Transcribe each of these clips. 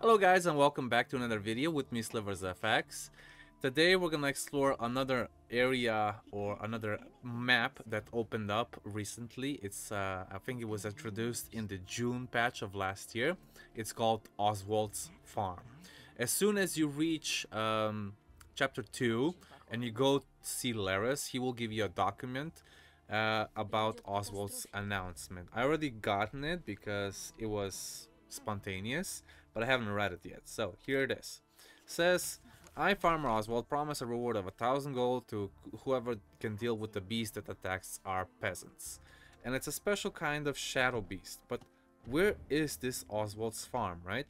Hello guys and welcome back to another video with me Sliverz FX. Today we're gonna explore another area or another map that opened up recently. It's uh, I think it was introduced in the June patch of last year. It's called Oswald's Farm. As soon as you reach um, chapter 2 and you go see Lares, he will give you a document uh, about Oswald's announcement. I already gotten it because it was spontaneous, but I haven't read it yet. So here it is. It says, I, Farmer Oswald, promise a reward of a thousand gold to whoever can deal with the beast that attacks our peasants. And it's a special kind of shadow beast. But where is this Oswald's farm, right?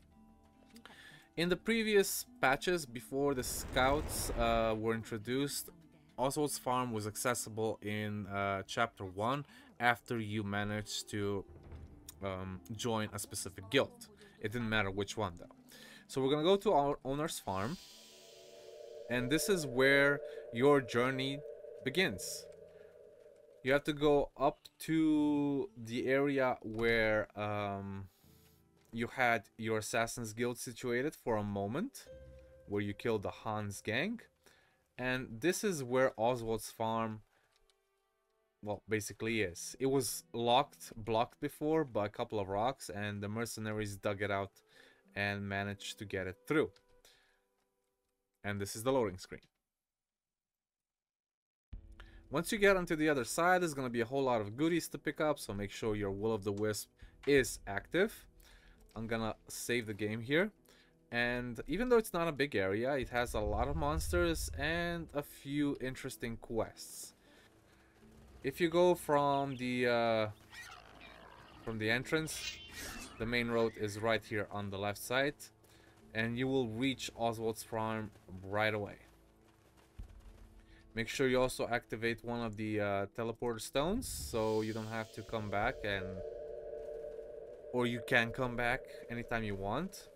In the previous patches, before the scouts uh, were introduced, Oswald's farm was accessible in uh, chapter 1 after you managed to um, join a specific guild. It didn't matter which one though. So we're gonna go to our Onar's farm and this is where your journey begins. You have to go up to the area where um, you had your Assassin's Guild situated for a moment, where you killed the Hans gang. And this is where Oswald's farm, well, basically is. It was locked, blocked before by a couple of rocks, and the mercenaries dug it out and managed to get it through. And this is the loading screen. Once you get onto the other side, there's going to be a whole lot of goodies to pick up, so make sure your Will of the Wisp is active. I'm gonna save the game here. And even though it's not a big area, it has a lot of monsters and a few interesting quests. If you go from the uh, from the entrance, the main road is right here on the left side, and you will reach Oswald's farm right away. Make sure you also activate one of the uh, teleporter stones, so you don't have to come back and or you can come back anytime you want.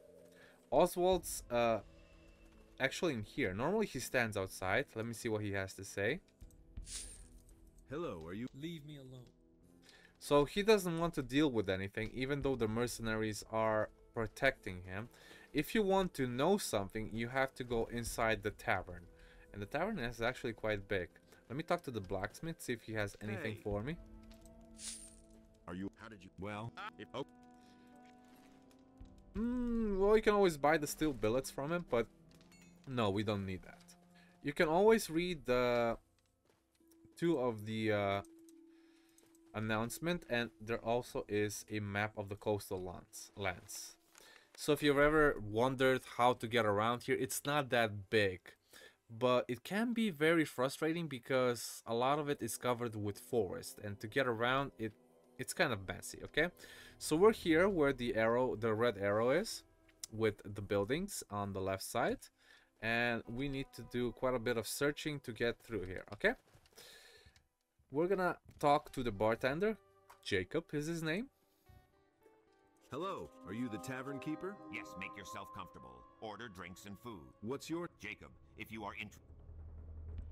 Oswald's uh, actually in here. Normally he stands outside. Let me see what he has to say. Hello, are you? Leave me alone. So he doesn't want to deal with anything, even though the mercenaries are protecting him. If you want to know something, you have to go inside the tavern. And the tavern is actually quite big. Let me talk to the blacksmith, see if he has anything Hey. for me. Are you? How did you? Well, if, oh, Mm, well, you can always buy the steel billets from him, but no, we don't need that. You can always read the two of the uh, announcement, and there also is a map of the coastal lands. lands. So if you've ever wondered how to get around here, it's not that big, but it can be very frustrating because a lot of it is covered with forest, and to get around it, it's kind of messy. Okay. So we're here where the arrow, the red arrow is, with the buildings on the left side. And we need to do quite a bit of searching to get through here, okay? We're gonna talk to the bartender. Jacob is his name. hello. Are you the tavern keeper? Yes, make yourself comfortable. Order drinks and food. What's your? Jacob, if you are interested.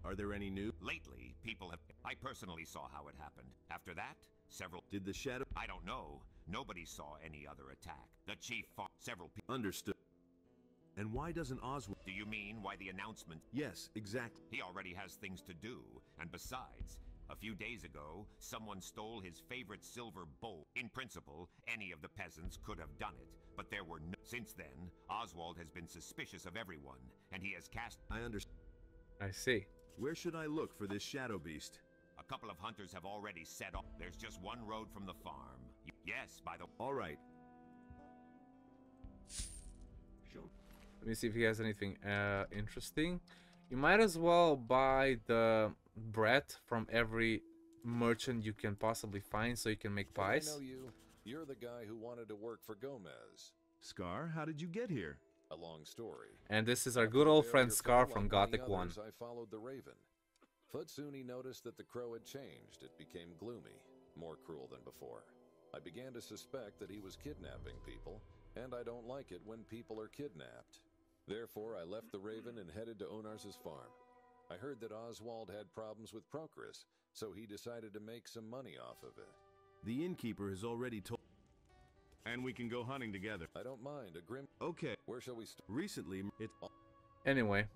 Are there any new? Lately, people have. I personally saw how it happened. After that, several. Did the shadow? I don't know. Nobody saw any other attack. The chief fought several people. Understood. And why doesn't Oswald? Do you mean why the announcement? Yes, exactly. He already has things to do. And besides, a few days ago, someone stole his favorite silver bowl. In principle, any of the peasants could have done it, but there were no. Since then, Oswald has been suspicious of everyone, and he has cast. I understand. I see. Where should I look for this shadow beast? A couple of hunters have already set off. There's just one road from the farm. Y- Yes, by the All right. Let me see if he has anything uh, interesting. You might as well buy the bread from every merchant you can possibly find so you can make Think I pies. know you. You're the guy who wanted to work for Gomez. Scar, how did you get here? A long story. And this is our good old friend Scar from Gothic many 1. I followed the Raven. But soon he noticed that the crow had changed. It became gloomy, more cruel than before. I began to suspect that he was kidnapping people, and I don't like it when people are kidnapped. Therefore, I left the Raven and headed to Onars's farm. I heard that Oswald had problems with Procris, so he decided to make some money off of it. The innkeeper has already told. And we can go hunting together. I don't mind. A grim. Okay. Where shall we start? Recently, it. Anyway,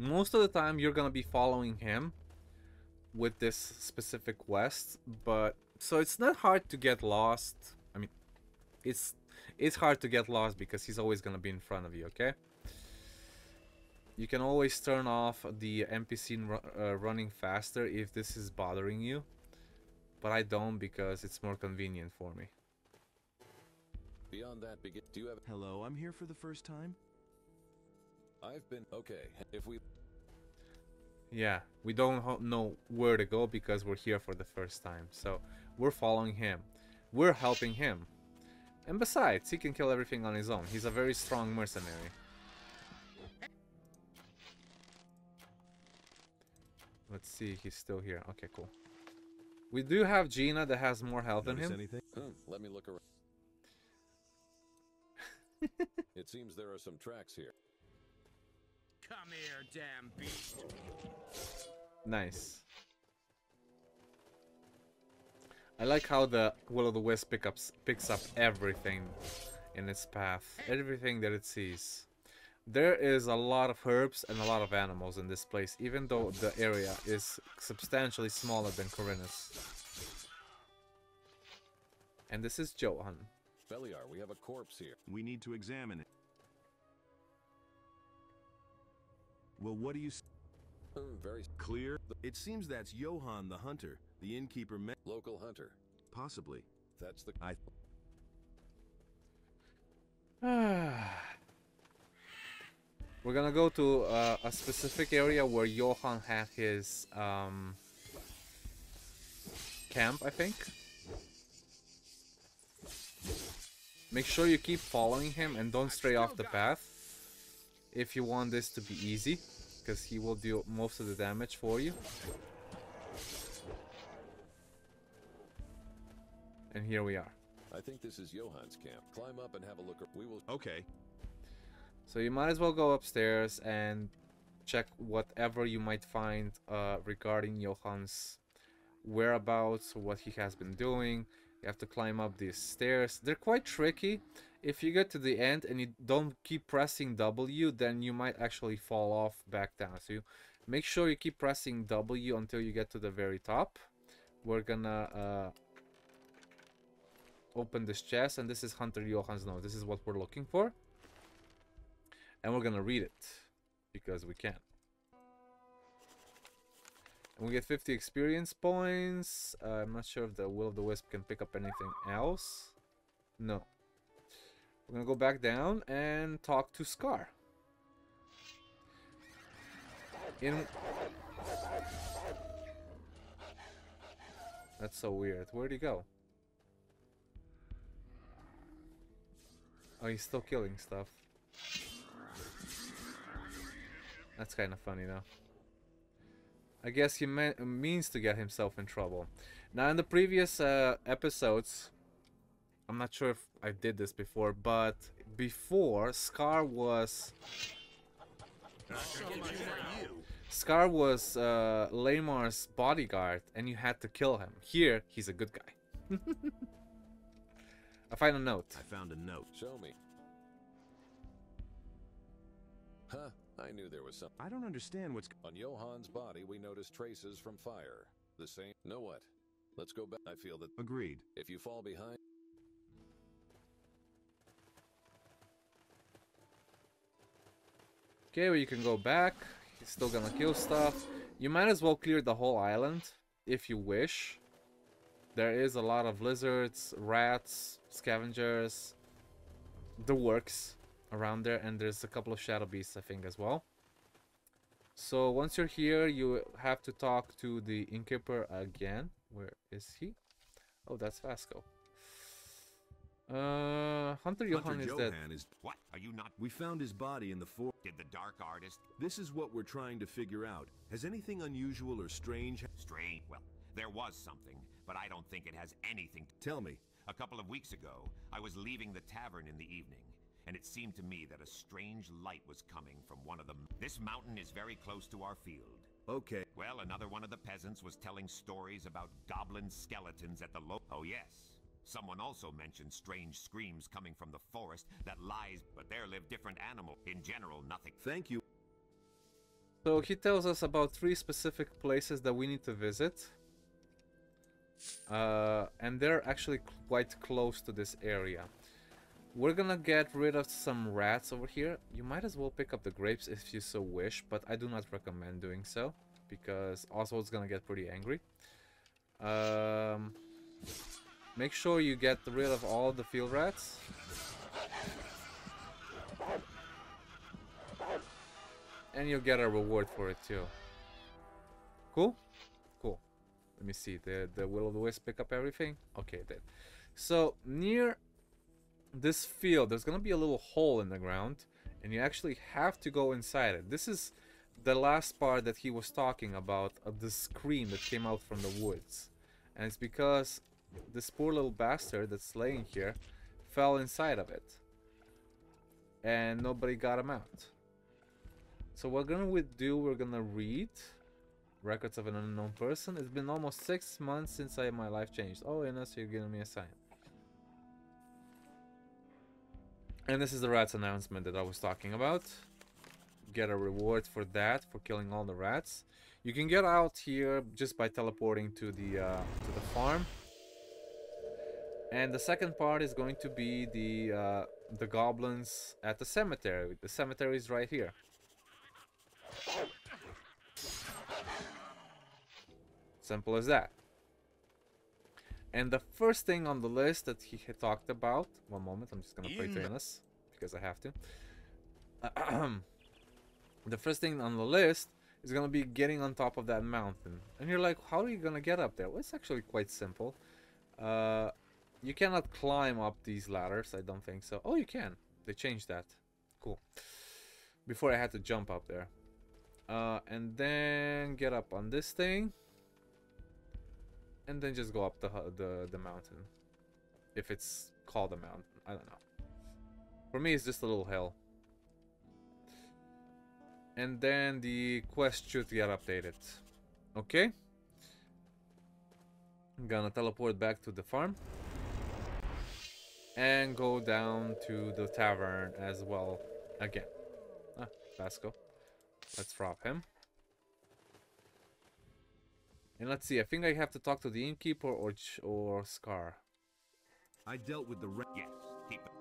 most of the time you're gonna be following him with this specific quest, but so it's not hard to get lost. I mean, it's it's hard to get lost because he's always gonna be in front of you. Okay. You can always turn off the NPC ru uh, running faster if this is bothering you, but I don't because it's more convenient for me. Beyond that. Do you have? Hello, I'm here for the first time. I've been okay. If we Yeah, we don't know where to go because we're here for the first time. So we're following him. We're helping him. And besides, he can kill everything on his own. He's a very strong mercenary. Let's see, he's still here. Okay, cool. We do have Gina that has more health than Notice him. anything? Hmm, let me look around. it seems there are some tracks here. Come here, damn beast. Nice. I like how the Will of the Wisp pickups picks up everything in its path, everything that it sees. There is a lot of herbs and a lot of animals in this place, even though the area is substantially smaller than Khorinis. And this is Johan. Beliar, we have a corpse here. We need to examine it. Well, what do you s- Hmm, very clear? It seems that's Johann the hunter, the innkeeper. Me- local hunter. Possibly. That's the. I. We're gonna go to uh, a specific area where Johan had his um, camp, I think. Make sure you keep following him and don't stray off the path if you want this to be easy, because he will do most of the damage for you. And here we are. I think this is Johann's camp. Climb up and have a look. We will. Okay. So you might as well go upstairs and check whatever you might find uh, regarding Johann's whereabouts, what he has been doing. You have to climb up these stairs. They're quite tricky. If you get to the end and you don't keep pressing W, then you might actually fall off back down. So you make sure you keep pressing W until you get to the very top. We're gonna uh, open this chest, and this is Hunter Johann's note. This is what we're looking for and we're gonna read it because we can. And we get 50 experience points. Uh, I'm not sure if the Will of the Wisp can pick up anything else. No. We're gonna go back down and talk to Scar. In. That's so weird. Where'd he go? Oh, he's still killing stuff. That's kind of funny though. I guess he me means to get himself in trouble. Now in the previous uh, episodes, I'm not sure if I did this before, but before Scar was Scar was uh, Lamar's bodyguard, and you had to kill him. Here, he's a good guy. I find a note. I found a note. Show me. Huh. I knew there was some. I don't understand what's. On Johann's body, we noticed traces from fire. The same. Know what? Let's go back. I feel that Agreed. if you fall behind. Okay, well you can go back. He's still gonna kill stuff. You might as well clear the whole island if you wish. There is a lot of lizards, rats, scavengers, the works around there, and there's a couple of shadow beasts, I think, as well. So once you're here, you have to talk to the innkeeper again. Where is he? Oh, that's Vasco. Uh, Hunter Johan Hunter is Johann dead. is. What? Are you not? We found his body in the for. Did the Dark Artist? This is what we're trying to figure out. Has anything unusual or strange? Strange. Well, there was something, but I don't think it has anything to. Tell me. A couple of weeks ago, I was leaving the tavern in the evening, and it seemed to me that a strange light was coming from one of them. This mountain is very close to our field. Okay. Well, another one of the peasants was telling stories about goblin skeletons at the lo- Oh, yes. Someone also mentioned strange screams coming from the forest that lies, but there live different animals. In general, nothing. Thank you. So he tells us about three specific places that we need to visit. Uh, and they're actually quite close to this area. We're gonna get rid of some rats over here. You might as well pick up the grapes if you so wish, but I do not recommend doing so because Oswald's gonna get pretty angry. Um, make sure you get rid of all the field rats. And you'll get a reward for it too. Cool? Cool. Let me see. The the will of the wisp pick up everything? Okay, did. So near this field, there's gonna be a little hole in the ground, and you actually have to go inside it. This is the last part that he was talking about, uh, the scream that came out from the woods. And it's because this poor little bastard that's laying here fell inside of it. And nobody got him out. So what we're gonna do, we're gonna read records of an unknown person. It's been almost six months since I, my life changed. Oh, and so you're giving me a sign. And this is the rats announcement that I was talking about. Get a reward for that, for killing all the rats. You can get out here just by teleporting to the uh, to the farm. And the second part is going to be the uh, the goblins at the cemetery. The cemetery is right here. Simple as that. And the first thing on the list that he had talked about, one moment, I'm just gonna play In- Trainless because I have to. the first thing on the list is gonna be getting on top of that mountain. And you're like, how are you gonna get up there? Well, it's actually quite simple. Uh, you cannot climb up these ladders, I don't think so. Oh, you can. They changed that. Cool. Before I had to jump up there. Uh, and then get up on this thing and then just go up the the the mountain. If it's called a mountain, I don't know. For me, it's just a little hill. And then the quest should get updated. Okay. I'm gonna teleport back to the farm. And go down to the tavern as well again. Ah, Vasco. Let's drop him. And let's see, I think I have to talk to the innkeeper or Ch- or Scar. I dealt with the rat. Yes, keep it.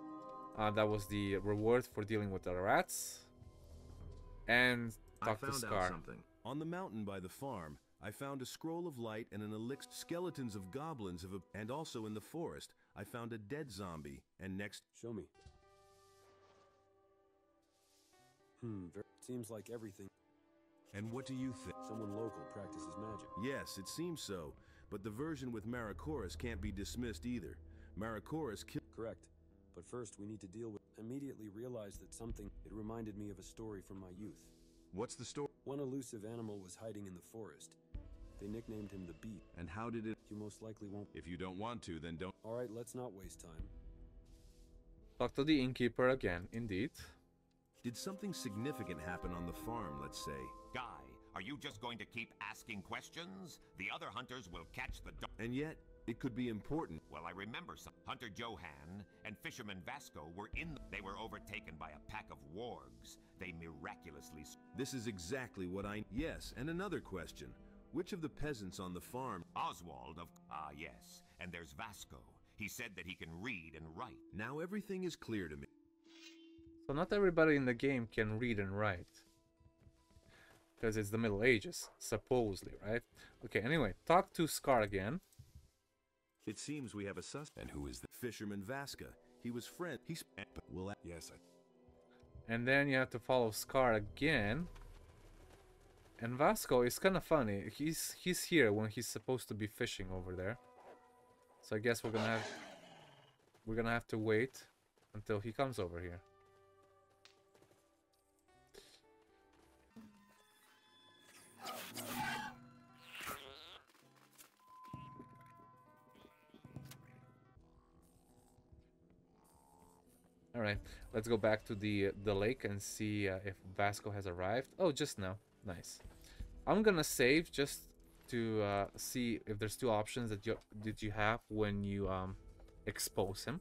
Uh, that was the reward for dealing with the rats. And talk to Scar. something. On the mountain by the farm, I found a scroll of light and an elixir. Skeletons of goblins have, a- and also in the forest, I found a dead zombie. And next, Show me. Hmm, seems like everything. and what do you think? Someone local practices magic. Yes, it seems so. But the version with Maricoris can't be dismissed either. Maricoris killed. Correct. But first, we need to deal with. Immediately realized that something. It reminded me of a story from my youth. What's the story? One elusive animal was hiding in the forest. They nicknamed him the Beat. And how did it? You most likely won't. If you don't want to, then don't. All right, let's not waste time. Talk to the innkeeper again, indeed. Did something significant happen on the farm, let's say? Guy, are you just going to keep asking questions? The other hunters will catch the dog. And yet, it could be important. Well, I remember some. Hunter Johan and Fisherman Vasco were in. The, they were overtaken by a pack of wargs. They miraculously. This is exactly what I. Yes, and another question. Which of the peasants on the farm. Oswald of. Ah, yes. And there's Vasco. He said that he can read and write. Now everything is clear to me. So not everybody in the game can read and write. Because it's the Middle Ages, supposedly, right? Okay, anyway, talk to Scar again. It seems we have a sus. And who is that? Fisherman Vasca. He was friend. He's. Will. Yes, I. And then you have to follow Scar again. And Vasco is kind of funny. He's he's here when he's supposed to be fishing over there. So I guess we're gonna have we're gonna have to wait until he comes over here. All right, let's go back to the the lake and see uh, if Vasco has arrived. Oh, just now. Nice. I'm gonna save just to uh, see if there's two options that you that you have when you um expose him.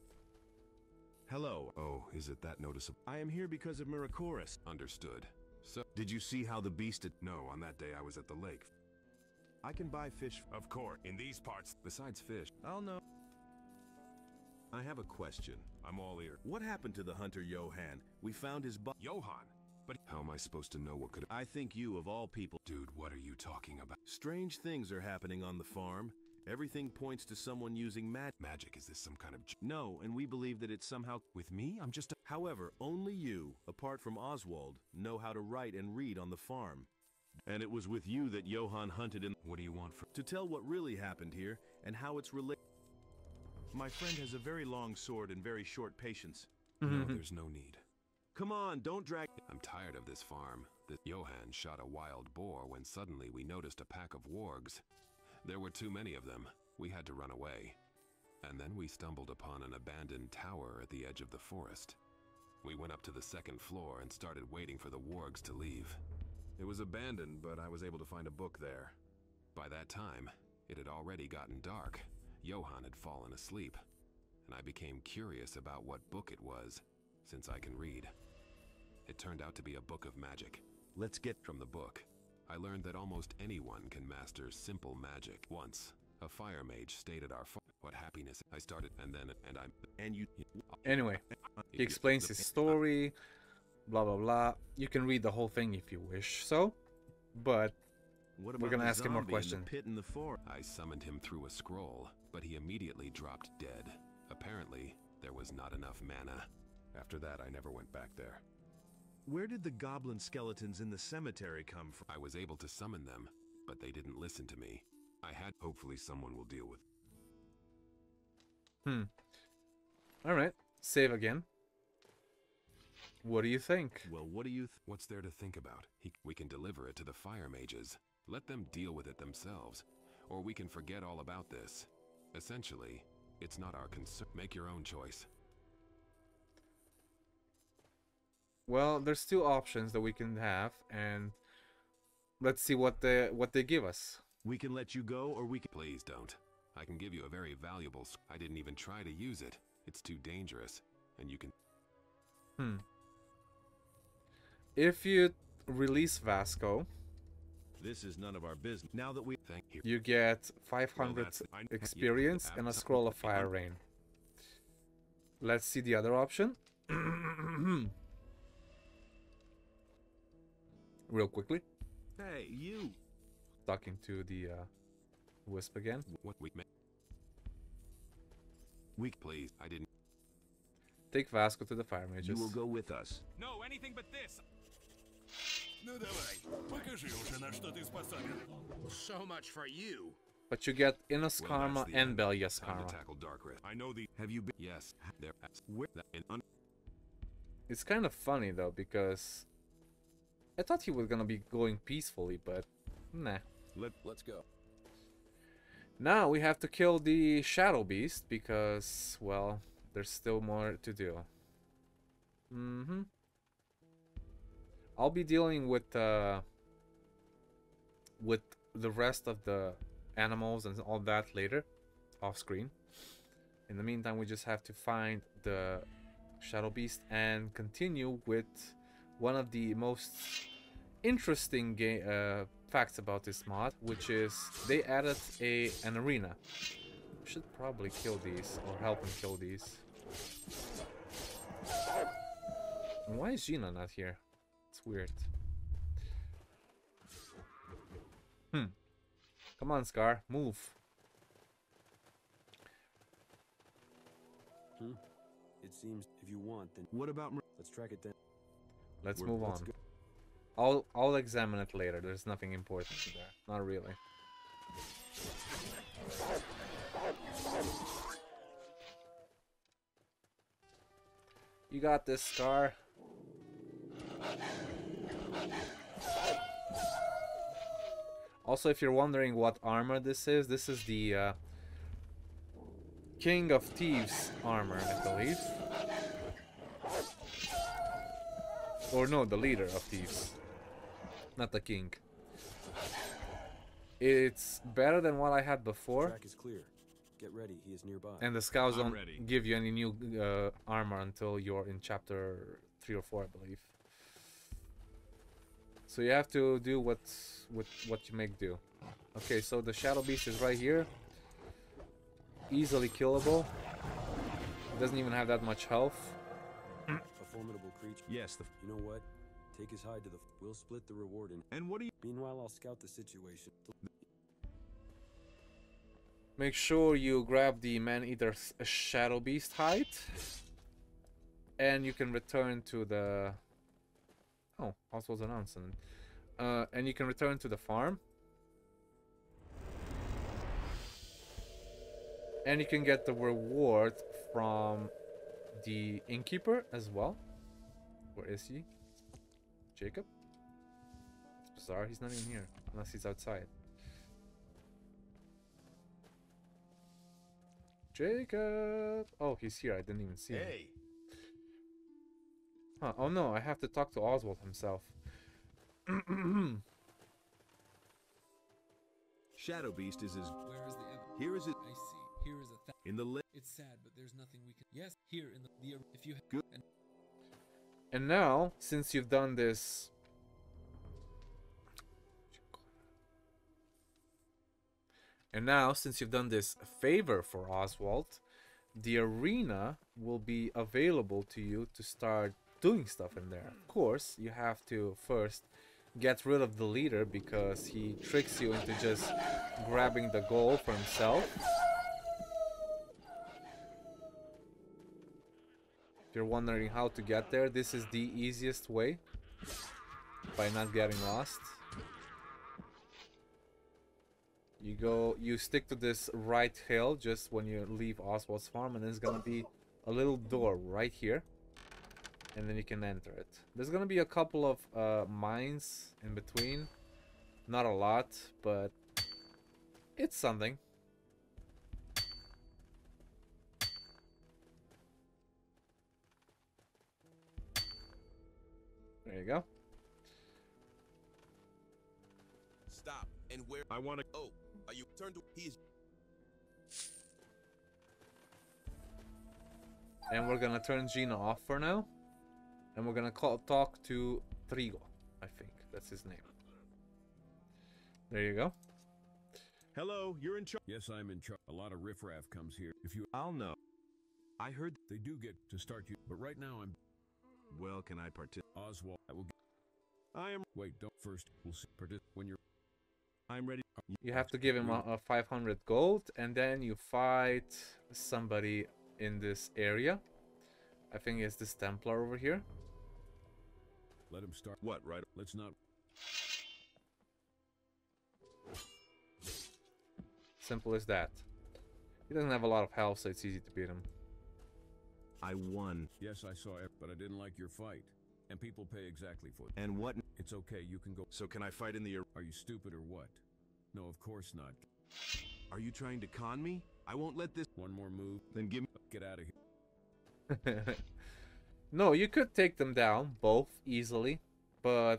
Hello. Oh, is it that noticeable? I am here because of Miracorus. Understood. So, Did you see how the beast... At no, on that day I was at the lake. I can buy fish... Of course, in these parts, besides fish, I'll know. I have a question. I'm all ear. What happened to the hunter Johann? We found his body. Johann! But how am I supposed to know what could I think you, of all people... Dude, what are you talking about? Strange things are happening on the farm. Everything points to someone using mag... Magic, is this some kind of No, and we believe that it's somehow... With me? I'm just a- However, only you, apart from Oswald, know how to write and read on the farm. And it was with you that Johann hunted in... What do you want from- To tell what really happened here, and how it's related... My friend has a very long sword and very short patience. No, there's no need. Come on, don't drag... I'm tired of this farm. This Johann shot a wild boar when suddenly we noticed a pack of wargs. There were too many of them. We had to run away. And then we stumbled upon an abandoned tower at the edge of the forest. We went up to the second floor and started waiting for the wargs to leave. It was abandoned, but I was able to find a book there. By that time, it had already gotten dark. Johan had fallen asleep, and I became curious about what book it was, since I can read. It turned out to be a book of magic. Let's get... From the book, I learned that almost anyone can master simple magic. Once, a fire mage stayed at our. What happiness I started, and then, and I'm And you... Anyway, he explains his story, blah blah blah. You can read the whole thing if you wish so, but What We're gonna ask him more questions. pit in the forest? I summoned him through a scroll, but he immediately dropped dead. Apparently, there was not enough mana. After that, I never went back there. Where did the goblin skeletons in the cemetery come from? I was able to summon them, but they didn't listen to me. I had. Hopefully, someone will deal with. hmm. All right, save again. What do you think? Well, what do you... Th What's there to think about? He, we can deliver it to the fire mages. Let them deal with it themselves. Or we can forget all about this. Essentially, it's not our concern. Make your own choice. Well, there's two options that we can have, and let's see what they what they give us. we can let you go, or we can... Please don't. I can give you a very valuable. I didn't even try to use it. It's too dangerous. And you can. Hmm. If you release Vasco, This is none of our business. Now that we... Thank you. you get 500 that's- I- experience and a scroll of fire rain. Let's see the other option. real quickly. Hey, you. Talking to the uh, Wisp again. What weak man? Weak, please. I didn't. Take Vasco to the fire mages. You will go with us. No, anything but this. Ну давай, покажи уже, на что ты способен. So much for you. But you get Innos well, Karma and Beliar's Karma. I know the. Have you been? Yes. There. Where? It's kind of funny though because I thought he was gonna be going peacefully, but nah. Let... Let's go. Now we have to kill the Shadow Beast because, well, there's still more to do. Mm-hmm. I'll be dealing with uh, with the rest of the animals and all that later, off screen. In the meantime, we just have to find the Shadow Beast and continue with one of the most interesting ga- uh, facts about this mod, which is they added a an arena. We should probably kill these or help him kill these. And why is Gina not here? It's weird. Hmm. Come on, Scar, move. Hmm. It seems if you want, then What about... Mar- let's track it down. Let's We're- move let's on. go. I'll I'll examine it later. There's nothing important there. Not really. You got this, Scar. Also, if you're wondering what armor this is, this is the uh, King of Thieves armor, I believe. Or no, the leader of thieves. Not the king. It's better than what I had before. Track is clear. Get ready, he is nearby. And the scouts I'm don't ready. give you any new uh, armor until you're in chapter three or four, I believe. So you have to do what what what you make do. Okay, so the shadow beast is right here. Easily killable. Doesn't even have that much health. A formidable creature. Yes, the. You know what? Take his hide to the. We'll split the reward in. And what do you? Meanwhile, I'll scout the situation. Make sure you grab the man-eater s- shadow beast hide, and you can return to the. Oh, Oswald's announcement. Uh, and you can return to the farm. And you can get the reward from the innkeeper as well. Where is he? Jacob? It's bizarre, he's not even here, unless he's outside. Jacob! Oh, he's here, I didn't even see him. Эй, Huh. Oh no, I have to talk to Oswald himself. Shadow Beast is his. Where is the evidence? Here is it I see. Here is a. Th- in the list. it's sad, but there's nothing we can. Yes, here in the. the if you. Good. And and now, since you've done this. And now, since you've done this favor for Oswald, the arena will be available to you to start doing stuff in there. Of course, you have to first get rid of the leader because he tricks you into just grabbing the goal for himself. You're wondering how to get there, this is the easiest way by not getting lost. You go, you stick to this right hill just when you leave Oswald's farm, and there's gonna be a little door right here, and then you can enter it. There's gonna be a couple of uh, mines in between, not a lot, but it's something. There you go. Stop. And where? I want to. Oh, are you turned to? He's. And we're gonna turn Gina off for now. And we're gonna call talk to Trigo. I think that's his name. There you go. Hello, you're in charge. Yes, I'm in charge. A lot of riffraff comes here. If you, I'll know. I heard. they do get to start you, but right now I'm Well, can I participate? Oswald. I will. I am. wait, don't first. We'll see. When you're. I'm ready. You have to give him a, a 500 gold, and then you fight somebody in this area. I think it's this Templar over here. Let him start. What? Right. Let's not. Simple as that. He doesn't have a lot of health, so it's easy to beat him. I won. Yes, I saw it, but I didn't like your fight. And people pay exactly for it. And what? It's okay. You can go. So can I fight in the? ar- Are you stupid or what? No, of course not. Are you trying to con me? I won't let this. One more move. Then give me. Get out of here. no, you could take them down both easily, but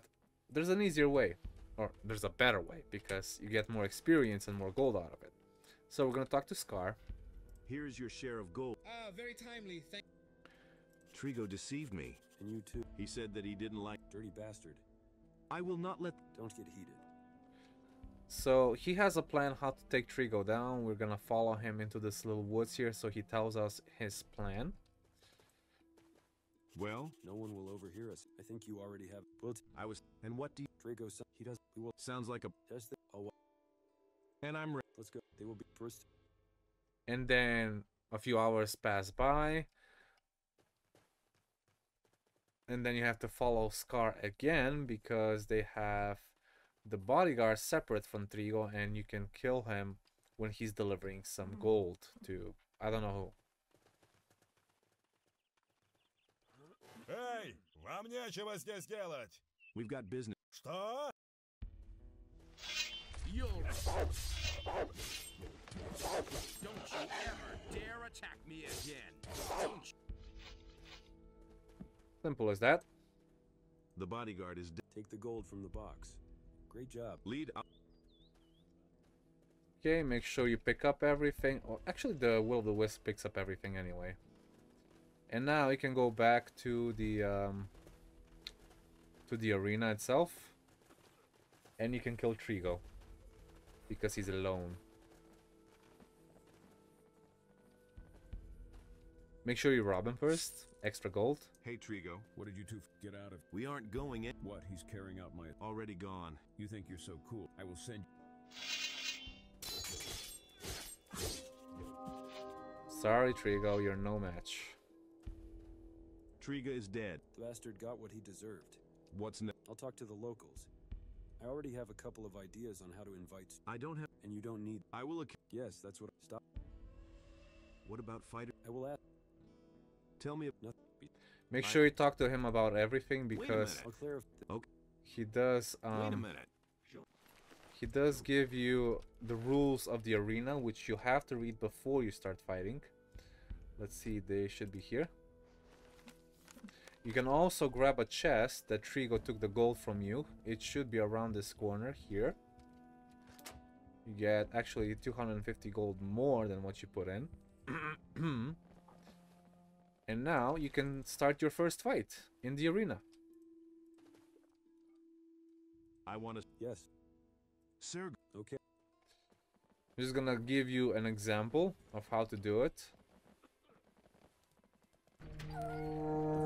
there's an easier way, or there's a better way because you get more experience and more gold out of it. So we're gonna talk to Scar. Here's your share of gold. ah, very timely. Thank. Trigo deceived me. And you too. He said that he didn't like. Dirty bastard. I will not let. Don't get heated. So he has a plan how to take Trigo down. We're gonna follow him into this little woods here, so he tells us his plan. Well, No one will overhear us. I think you already have. We'll t- I was. And what do you? Draco. sa- He does. We will Sounds like a. test it. Oh, And I'm. Re- let's go. They will be first And then a few hours pass by. And then you have to follow Scar again because they have the bodyguard separate from Trigo and you can kill him when he's delivering some gold to I don't know эй, вам нечего здесь делать. We've got business. Что? You'll. don't you ever dare attack me again. Don't you? Simple as that. The bodyguard is. dead. Take the gold from the box. Great job. lead. Up. Okay, make sure you pick up everything. Or actually, the Will of the Wisp picks up everything anyway. And now you can go back to the um, to the arena itself, and you can kill Trigo because he's alone. Make sure you rob him first. Extra gold. Hey, Trigo. What did you two f- get out of? We aren't going in. What? He's carrying out my. Already gone. You think you're so cool? I will send. Sorry, Trigo, you're no match. Triga is dead. The bastard got what he deserved. What's next? I'll talk to the locals. I already have a couple of ideas on how to invite. I don't have. And you don't need. I will. ac- Yes, that's what. I stop. What about fighter? I will ask. Tell me. Nothing. Make sure you talk to him about everything Wait a because minute. I'll clarify. he does Wait a um minute. he does give you the rules of the arena which you have to read before you start fighting. Let's see, they should be here. You can also grab a chest that Trigo took the gold from you. It should be around this corner here. You get actually 250 gold more than what you put in. and now you can start your first fight in the arena. I want to. Yes. Sir. Okay. I'm just gonna give you an example of how to do it. The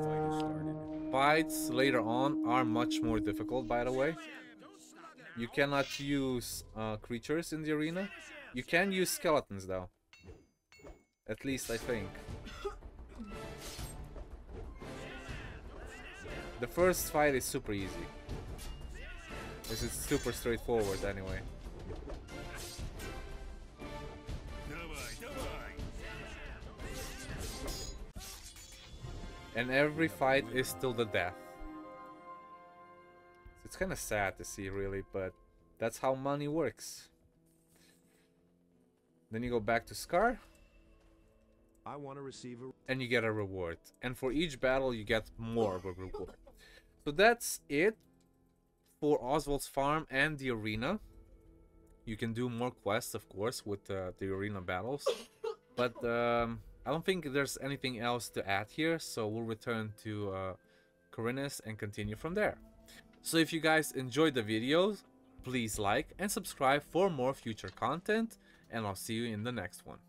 fight has started. Fights later on are much more difficult, by the way. You cannot use uh, creatures in the arena. You can use skeletons, though. At least I think. The first fight is super easy. This is super straightforward anyway. And every fight is till the death. It's kind of sad to see really, but that's how money works. Then you go back to Scar. I want to receive a and you get a reward. And for each battle you get more of a reward. So that's it for Oswald's farm and the arena. You can do more quests, of course, with uh, the arena battles. But um, I don't think there's anything else to add here, so we'll return to uh, Khorinis and continue from there. So if you guys enjoyed the videos, please like and subscribe for more future content, and I'll see you in the next one.